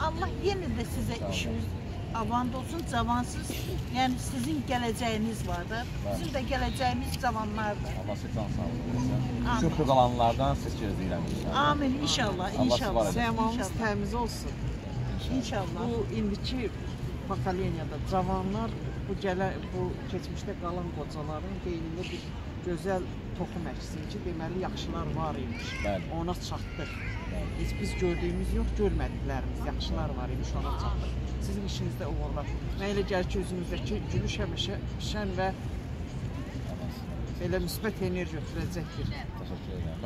Allah yenə də sizə işimiz avand olsun, zavansız. Yəni sizin gələcəyiniz vardır. Bizim də gələcəyimiz zamanlardır. Allah sizdən sağ olsun. Şükür qalanlardan siz gözləyirəm inşallah. Amin inşallah, inşallah. Səmamız təmiz olsun. İnşallah. Bu indiki pokoleniyada cavanlar bu gələ bu keçmişdə qalan qocaların beynində bir gözəl toxum əksin ki, deməli yaxşılar var imiş. Bəli. Ona çatdıq. Bəli. Heç biz gördüyümüz yox, görmədiklərimiz, yaxşılar var imiş, ona çatdıq. Sizin işinizdə uğurlar. Mənə elə gəlir ki, özünüzdəki gülüş həmişə şən və belə müsbət enerji ötürəcək bir Təşəkkür edirəm.